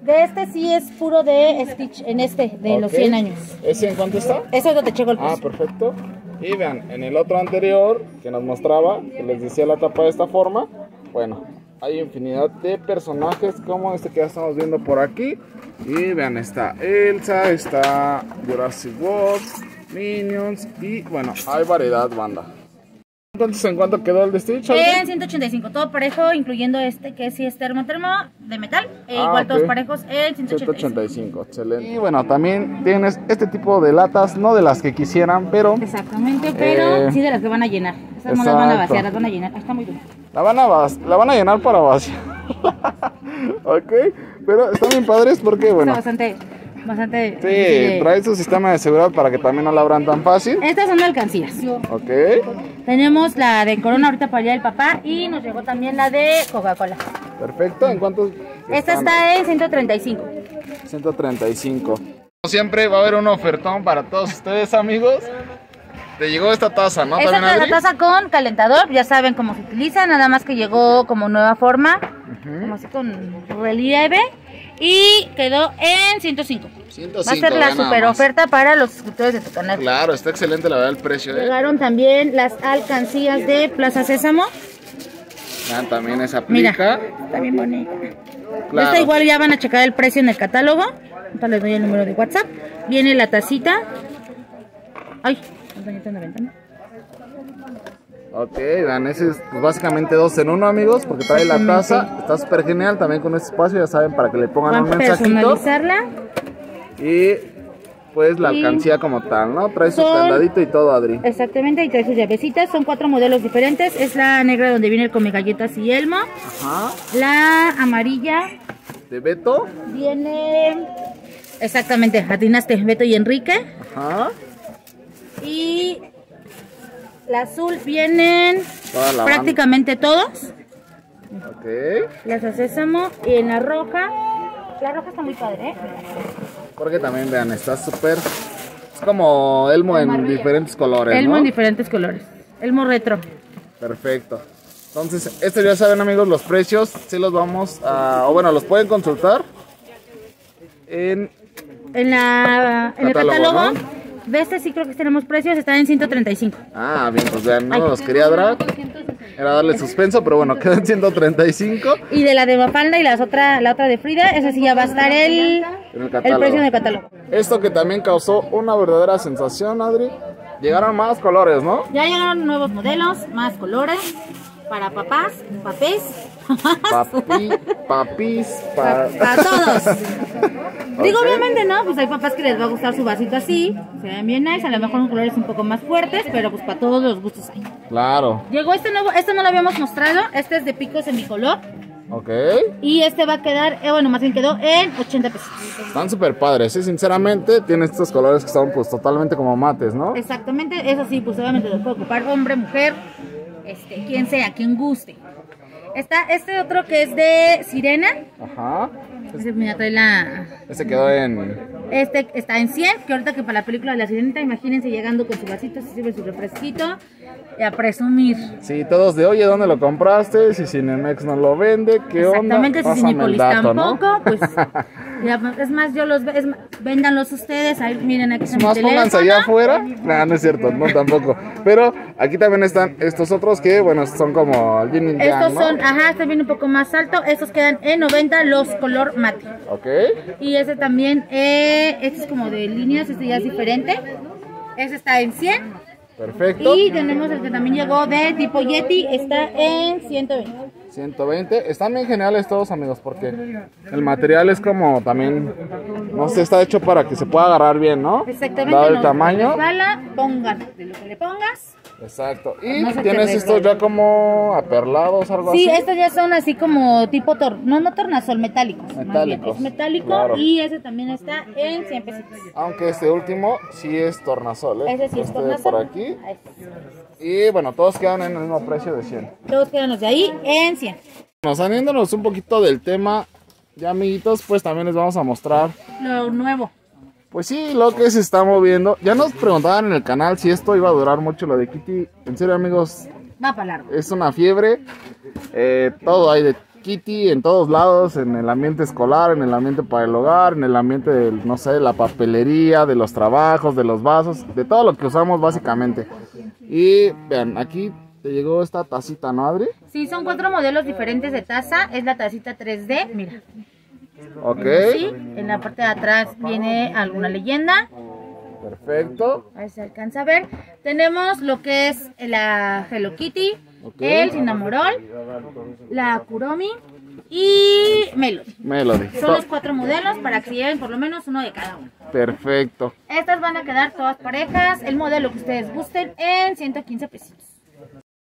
De este sí es puro de Stitch, en este, de los Ok. 100 años. ¿Ese en cuánto está? Eso es donde checo el Ah, precio. perfecto. Y vean, en el otro anterior que nos mostraba, que les decía la tapa de esta forma, bueno, hay infinidad de personajes como este que ya estamos viendo por aquí. Y vean, está Elsa, está Jurassic World, Minions y bueno, hay variedad, banda. Entonces, ¿en cuánto quedó el de Stitch? En 185, todo parejo, incluyendo este que sí es termo termo de metal. E Ah, igual todos parejos en 185. 185, excelente. Y bueno, también tienes este tipo de latas, no de las que quisieran, pero Exactamente, pero Eh, sí de las que van a llenar. Esas no las van a exacto. vaciar, las van a llenar. Ahí Está muy bien. la van a, la van a llenar para vaciar. *laughs* ok, pero están bien padres porque, bueno, Está bastante, bastante. sí, trae su sistema de seguridad para que también no la abran tan fácil. Estas son alcancías. Ok, Tenemos la de Corona ahorita para allá del papá y nos llegó también la de Coca-Cola. perfecto. ¿En cuántos? Esta están? está en 135. 135. Como siempre va a haber un ofertón para todos ustedes, amigos. Te llegó esta taza, ¿no? Esta ¿También, es la taza con calentador, ya saben cómo se utiliza, nada más que llegó como nueva forma, como así con relieve. Y quedó en 105. 105. Va a ser la super más. oferta para los suscriptores de tu canal. Claro, está excelente la verdad el precio, ¿eh? Llegaron también las alcancías de Plaza Sésamo. Vean, también esa Mira, aplica. está bien bonita. Claro. Esta igual ya van a checar el precio en el catálogo. Ahorita les doy el número de WhatsApp. Viene la tacita. Ay, ventana, una ventana. Ok, vean, ese es pues, básicamente dos en uno, amigos, porque trae la taza. Está súper genial también con este espacio, ya saben, para que le pongan Van un mensajito. personalizarla. Y pues la alcancía como tal, ¿no? Trae su Son- candadito y todo, Adri. Exactamente, y trae sus llavecitas. Son cuatro modelos diferentes. Es la negra donde viene el come galletas y elmo. Ajá. La amarilla De Beto. viene. Exactamente, atinaste Beto y Enrique. Ajá. Y la azul vienen la prácticamente todos. Ok. Las de sésamo. Y en la roja. La roja está muy padre, ¿eh? Porque también vean, está súper. Es como Elmo en diferentes colores. Elmo ¿no? en diferentes colores. Elmo retro. Perfecto. Entonces, estos ya saben, amigos, los precios. Sí los vamos a. O bueno, los pueden consultar en. En, la, en el Catálogo, catálogo ¿no? De este sí creo que tenemos precios. Está en 135. Ah, bien, pues vean, no los quería dar. Era darle suspenso, pero bueno, quedan 135 Y de la de Mafalda y las otra, la otra de Frida, esa sí ya va a estar el, el el precio en el catálogo. Esto que también causó una verdadera sensación, Adri. Llegaron más colores, ¿no? Ya llegaron nuevos modelos, más colores para papás, papés, Papi, papis, pa... para todos. *laughs* Digo, Ok. obviamente no, pues hay papás que les va a gustar su vasito así, se ven bien nice, a lo mejor con colores un poco más fuertes, pero pues para todos los gustos hay. Claro, Llegó este nuevo, este no lo habíamos mostrado, este es de picos en bicolor ok. y este va a quedar, eh, bueno, más bien quedó en 80 pesos. Están súper padres, sí, sinceramente. Tiene estos colores que están pues totalmente como mates, ¿no? Exactamente, eso sí, pues obviamente lo puede ocupar hombre, mujer, este, quien sea, quien guste. Está este otro que es de sirena. Ajá. Ese, mira, trae la- Este quedó en... Este está en 100, que ahorita que para la película de la sirenita, imagínense llegando con su vasito, se sirve su refresquito y a presumir. Sí, todos de, oye, ¿dónde lo compraste? Si Cinemex no lo vende, ¿qué onda? Exactamente, si ¿no? tampoco, pues *laughs* ya, es más, yo los es véndanlos ustedes, ahí miren aquí está mi Más pónganse allá afuera. No, no es cierto, no tampoco. Pero aquí también están estos otros que, bueno, son como yin Estos ¿no? son, ajá, este viene un poco más alto, estos quedan en 90 los color mate. Ok. Y este también, eh, este es como de líneas, este ya es diferente. Este está en 100. Perfecto. Y tenemos el que también llegó de tipo Yeti, está en 120. 120. Están bien geniales todos, amigos, porque el material es como también, no sé, está hecho para que se pueda agarrar bien, ¿no? Exactamente. Dado el no tamaño. resbala, pongan de lo que le pongas. Exacto. Y No tienes estos ya como aperlados, algo Sí, así. estos ya son así como tipo tor no, no tornasol, metálicos. Metálicos, Es metálico claro. y ese también está en 100 pesitos. Aunque este último sí es tornasol, ¿eh? Ese sí es tornasol. por aquí. Ahí. Y bueno, todos quedan en el mismo precio de 100. Todos quedan los de ahí en 100. Nos saliéndonos un poquito del tema, ya amiguitos, pues también les vamos a mostrar Lo nuevo. Pues sí, lo que se está moviendo. Ya nos preguntaban en el canal si esto iba a durar mucho lo de Kitty. En serio, amigos, Va para largo. es una fiebre. Eh, todo hay de Kitty en todos lados, en el ambiente escolar, en el ambiente para el hogar, en el ambiente de, no sé, de la papelería, de los trabajos, de los vasos, de todo lo que usamos básicamente. Y vean, aquí te llegó esta tacita, ¿no, Adri? Sí, son cuatro modelos diferentes de taza. Es la tacita 3D, mira. Ok, Sí, en la parte de atrás viene alguna leyenda. perfecto. Ahí se alcanza a ver. Tenemos lo que es la Hello Kitty, el Cinnamorol, la Kuromi y Melody. Melody. Son los cuatro modelos para que se lleven por lo menos uno de cada uno. Perfecto. Estas van a quedar todas parejas, el modelo que ustedes gusten en 115 pesitos.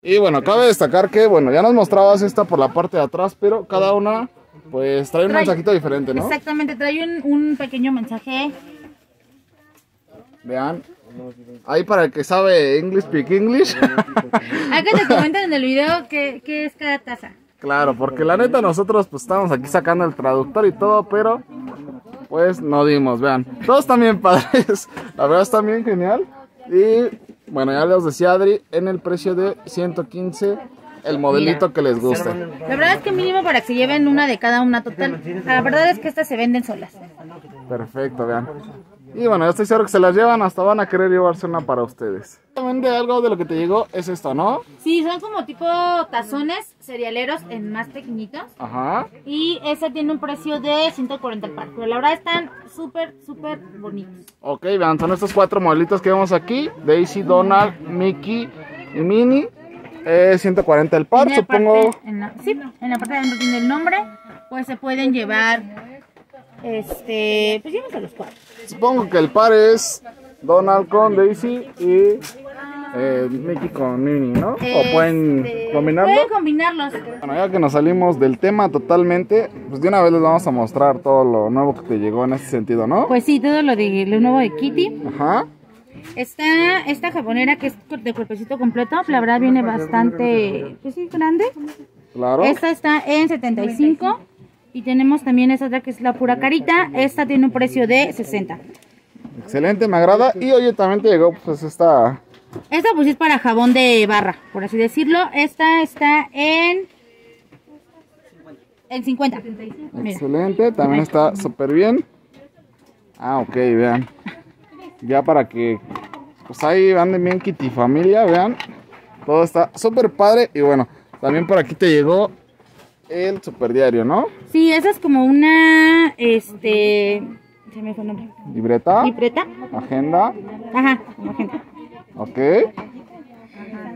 Y bueno, cabe destacar que, bueno, ya nos mostrabas esta por la parte de atrás, pero cada una, pues, trae un Trae- mensajito diferente, ¿no? Exactamente, trae un, un pequeño mensaje. Vean. Ahí para el que sabe English, speak English. Acá te *laughs* comentan en el video qué, qué es cada taza. Claro, porque la neta nosotros, pues, estamos aquí sacando el traductor y todo, pero, pues, no dimos, vean. Todos bien *laughs* padres. La verdad está bien genial. Y, bueno, ya les decía Adri, en el precio de 115 el modelito que les guste. La verdad es que mínimo para que se lleven una de cada una total. La verdad es que estas se venden solas. Perfecto, vean. Y bueno, yo estoy seguro que se las llevan, hasta van a querer llevarse una para ustedes. También de algo de lo que te llegó es esto, ¿no? Sí, son como tipo tazones cerealeros en más pequeñitos. Ajá. Y ese tiene un precio de 140 el par. Pero la verdad están súper, súper bonitos. Ok, vean, son estos cuatro modelitos que vemos aquí. Daisy, Donald, Mickey y Minnie. Eh, 140 el par, supongo. parte- en la, sí, en la parte de adentro tiene el nombre. Pues se pueden llevar, este, pues llévense los cuatro. Supongo que el par es Donald con Daisy y eh, Mickey con Minnie, ¿no? O pueden Este, combinarlo. Pueden combinarlos. Bueno, ya que nos salimos del tema totalmente, pues de una vez les vamos a mostrar todo lo nuevo que te llegó en este sentido, ¿no? Pues sí, todo lo de lo nuevo de Kitty. Ajá. Está esta jabonera que es de cuerpecito completo. La verdad viene bastante, pues sí, grande. Claro. Esta está en 75. Y tenemos también esta otra que es la pura carita. Esta tiene un precio de 60. Excelente, me agrada. Y oye, también te llegó pues esta... Esta pues es para jabón de barra, por así decirlo. Esta está en... En 50. Mira. Excelente, también está súper bien. Ah, ok, vean. Ya para que pues ahí anden bien Kitty familia, vean. Todo está súper padre. Y bueno, también por aquí te llegó el super diario, ¿no? Sí, esa es como una... Este... Se me fue el nombre. Libreta, Libreta. agenda, Ajá, gente. ok.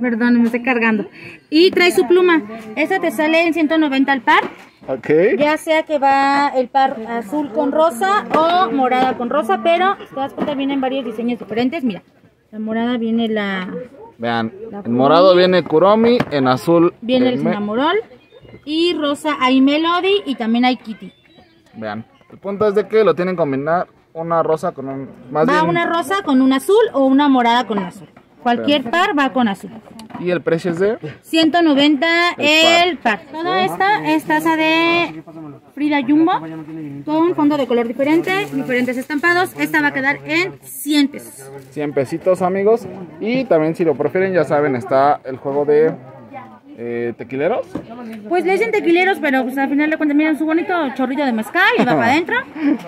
Perdón, me estoy cargando. Y trae su pluma. Esta te sale en 190 al par. Ok. Ya sea que va el par azul con rosa o morada con rosa, pero si te das cuenta vienen varios diseños diferentes. Mira, la morada viene la Vean, en morado viene Kuromi, en azul viene el me- Cinnamorol y rosa hay Melody y también hay Kitty. Vean, el punto es de que lo tienen que combinar una rosa con un... Más Va bien, una rosa con un azul o una morada con azul. Cualquier par va con azul. Y el precio es de... 190 El el par. Toda esta es taza de Frida Jumbo con fondo de color diferente, diferentes estampados. Esta va a quedar en 100 pesos. 100 pesitos amigos y también si lo prefieren ya saben está el juego de eh, tequileros Pues le dicen tequileros, pero pues al final de cuentas miren su bonito chorrito de mezcal y va para adentro. *laughs*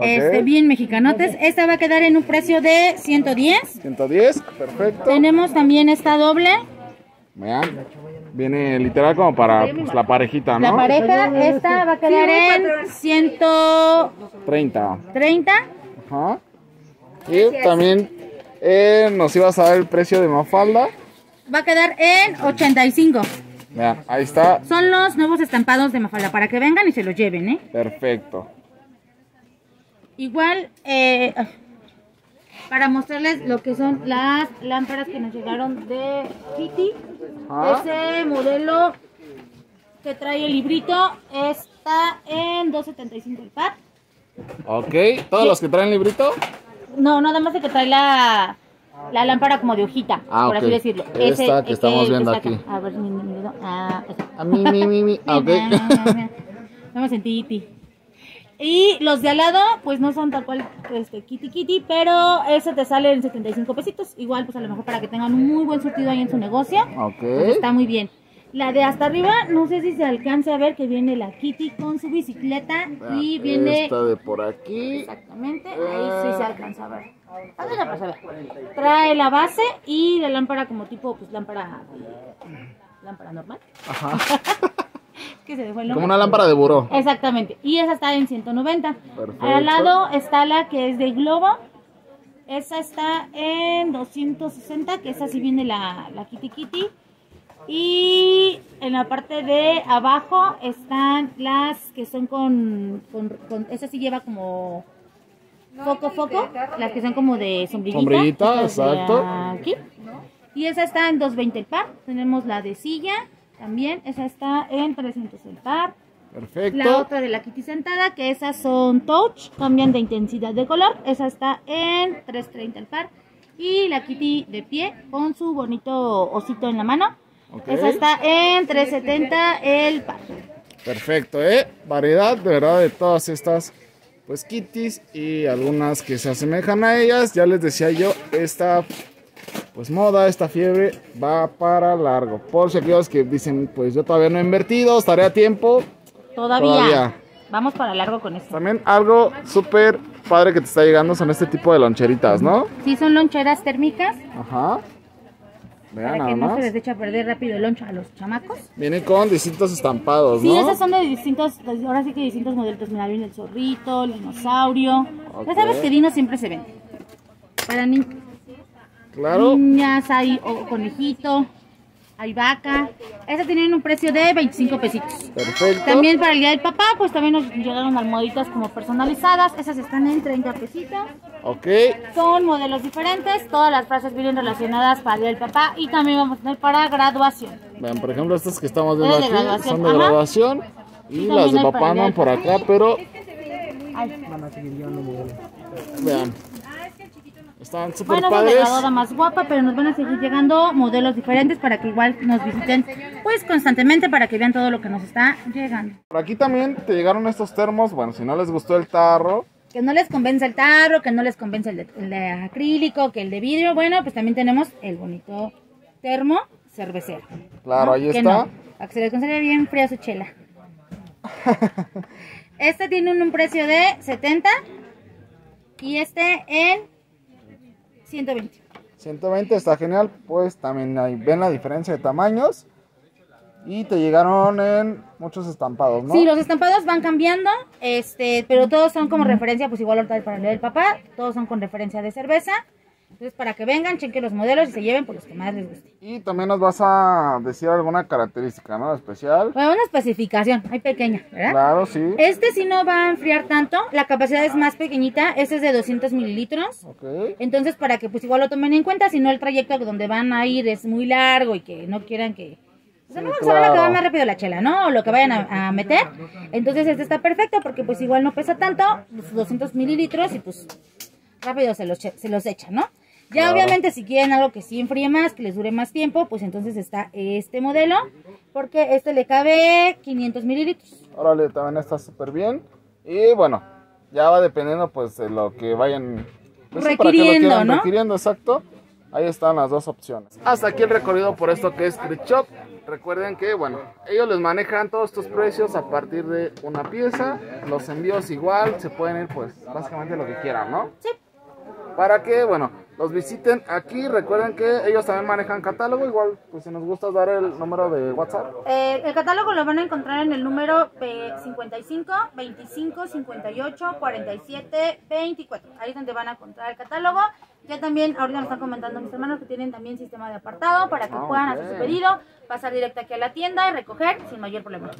Este, bien mexicanotes. Esta va a quedar en un precio de 110. 110 perfecto Tenemos también esta doble. vean viene literal como para pues, la parejita La no pareja, esta va a quedar en 130. 30 ajá y también eh, nos ibas a dar el precio de Mafalda Va a quedar en 85. vean ahí está Son los nuevos estampados de Mafalda para que vengan y se los lleven, ¿eh? perfecto Igual, eh, para mostrarles lo que son las lámparas que nos llegaron de Kitty. Ese modelo que trae el librito está en 2.75 el par. ok todos los que traen librito No, nada más de que trae la, la lámpara como de hojita, Ah, por así decirlo. Esta que estamos viendo acá. aquí. A ver, mi, mi, mi. Ah, ese. a mí mi mi mi *laughs* ah, *laughs* No me sentí Kitty. Y los de al lado, pues no son tal cual este, Kitty Kitty, pero ese te sale en 75 pesitos. Igual, pues a lo mejor para que tengan un muy buen surtido ahí en su negocio. ok Pues está muy bien. La de hasta arriba, no sé si se alcance a ver que viene la Kitty con su bicicleta y viene... esta de por aquí Exactamente, ahí sí se alcanza a ver. Se alcanza a ver. Trae la base y la lámpara como tipo, pues lámpara... Lámpara normal. ajá *laughs* que se el como una lámpara de buró Exactamente. Y esa está en 190. Perfecto. Al lado está la que es de globo. Esa está en 260, que esa sí viene la, la Kitty Kitty. Y en la parte de abajo están las que son con, con, con- esa sí lleva como foco foco, las que son como de sombrillita. Sombrillita, exacto. Aquí. Y esa está en 220 el par. Tenemos la de silla también, esa está en 300 el par. perfecto La otra de la Kitty sentada, que esas son touch, cambian de intensidad de color. Esa está en 3.30 el par. Y la Kitty de pie con su bonito osito en la mano. Ok. Esa está en 3.70 el par. Perfecto, ¿eh? Variedad de verdad de todas estas pues kitties y algunas que se asemejan a ellas. Ya les decía yo, esta pues moda, esta fiebre va para largo. Por si aquellos que dicen, pues yo todavía no he invertido, estaré a tiempo. Todavía. Todavía. Vamos para largo con esto. También algo súper padre que te está llegando son este tipo de loncheritas, ¿no? Sí, son loncheras térmicas Ajá. Vean para que no se les eche a perder rápido el loncho a los chamacos. Viene con distintos estampados, Sí, ¿no? esas son de distintos, ahora sí que distintos modelos. Mira, viene el zorrito, el dinosaurio. Ok. Ya sabes que Dino siempre se vende. Para ni- Claro. niñas hay o conejito, hay vaca. Esas tienen un precio de 25 pesitos. Perfecto. También para el día del papá, pues también nos llegaron almohaditas como personalizadas. Esas están en 30 pesitos. Ok. Son modelos diferentes. Todas las frases vienen relacionadas para el día del papá. Y también vamos a tener para graduación. Vean, por ejemplo, estas que estamos viendo Es aquí son de ajá. graduación. Y Y las de papá andan por acá, pero Ay, vean. Están súper Bueno, padres. la graduada más guapa, pero nos van a seguir llegando modelos diferentes para que igual nos visiten pues constantemente para que vean todo lo que nos está llegando. Por aquí también te llegaron estos termos. Bueno, si no les gustó el tarro, Que no les convence el tarro, que no les convence el de, el de acrílico, que el de vidrio. Bueno, pues también tenemos el bonito termo cervecero. claro, ¿no? ahí Que está. no, para que se les conserve bien fría su chela. *laughs* Este tiene un, un precio de 70 y este en 120. 120 está genial. Pues también ahí ven la diferencia de tamaños. Y te llegaron en muchos estampados, ¿no? Sí, los estampados van cambiando, este, pero todos son como referencia, pues igual ahorita para el día del papá, todos son con referencia de cerveza. Entonces, para que vengan, chequen los modelos y se lleven por los que más les guste. Y también nos vas a decir alguna característica, ¿no? Especial. Bueno, una especificación, hay pequeña, ¿verdad? Claro, sí. Este sí no va a enfriar tanto, la capacidad es más pequeñita, este es de 200 mililitros. Ok. Entonces, para que pues igual lo tomen en cuenta, si no el trayecto donde van a ir es muy largo y que no quieran que... O sea, no se van a claro. acabar más rápido la chela, ¿no? O lo que vayan a, a meter. Entonces, este está perfecto porque pues igual no pesa tanto, los 200 mililitros y pues rápido se los, se los echan, ¿no? Ya Claro. obviamente si quieren algo que sí enfríe más, que les dure más tiempo, pues entonces está este modelo, porque este le cabe 500 mililitros. Órale, también está súper bien. Y bueno, ya va dependiendo pues de lo que vayan pues, para lo Requiriendo, quieran ¿no? requiriendo, exacto. Ahí están las dos opciones. Hasta aquí el recorrido por esto que es Crit Shop. Recuerden que, bueno, ellos les manejan todos estos precios a partir de una pieza. Los envíos igual, se pueden ir pues básicamente lo que quieran, ¿no? Sí. Para que, bueno, los visiten aquí. Recuerden que ellos también manejan catálogo. Igual, pues si nos gusta dar el número de WhatsApp. Eh, el catálogo lo van a encontrar en el número eh, 55 25 58 47 24. Ahí es donde van a encontrar el catálogo. Ya también, ahorita nos están comentando mis hermanos que tienen también sistema de apartado para que Ah, puedan hacer su pedido, pasar directo aquí a la tienda y recoger sin mayor problema.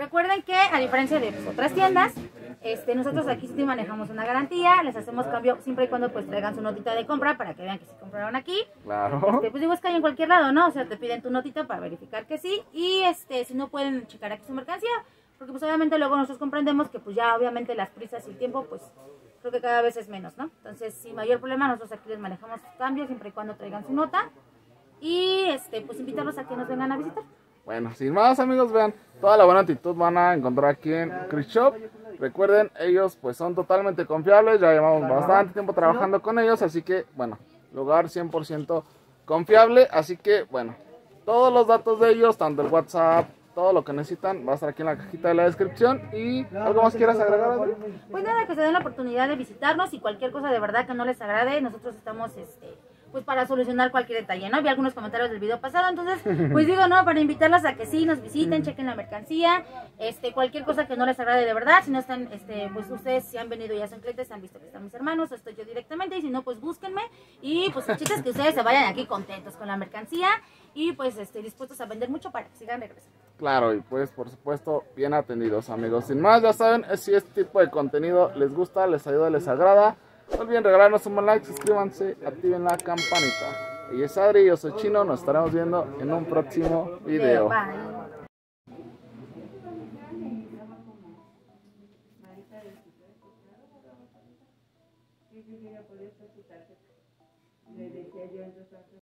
Recuerden que, a diferencia de pues, otras tiendas, este, nosotros aquí sí manejamos una garantía, les hacemos cambio siempre y cuando pues traigan su notita de compra para que vean que sí compraron aquí. Claro. Este, pues digo, es que hay en cualquier lado, ¿no? O sea, te piden tu notita para verificar que sí. Y este, si no pueden checar aquí su mercancía, porque pues obviamente luego nosotros comprendemos que pues ya obviamente las prisas y el tiempo, pues creo que cada vez es menos, ¿no? Entonces, sin mayor problema, nosotros aquí les manejamos cambios siempre y cuando traigan su nota. Y este, pues invitarlos a que nos vengan a visitar. Bueno, sin más amigos, vean, toda la buena actitud van a encontrar aquí en Chris Shop. Recuerden, ellos pues son totalmente confiables, ya llevamos bastante tiempo trabajando con ellos, así que bueno, lugar 100% confiable, así que bueno, todos los datos de ellos, tanto el WhatsApp, todo lo que necesitan, va a estar aquí en la cajita de la descripción y algo más quieras agregar. Pues nada, que se den la oportunidad de visitarnos y cualquier cosa de verdad que no les agrade, nosotros estamos, este, pues para solucionar cualquier detalle, ¿no? Vi algunos comentarios del video pasado, entonces, *laughs* pues digo, no, para invitarlos a que sí nos visiten, chequen la mercancía, este, cualquier cosa que no les agrade de verdad, si no están, este, pues ustedes si han venido ya son clientes, han visto que están mis hermanos, o estoy yo directamente, y si no, pues búsquenme, y pues el chiste es que ustedes se vayan aquí contentos con la mercancía, y pues, este, dispuestos a vender mucho para que sigan regresando. Claro, y pues por supuesto bien atendidos amigos. Sin más, ya saben, si este tipo de contenido les gusta, les ayuda, les agrada, no olviden regalarnos un buen like, suscríbanse, activen la campanita. Y es Adri, yo soy Chino, nos estaremos viendo en un próximo video. Bye.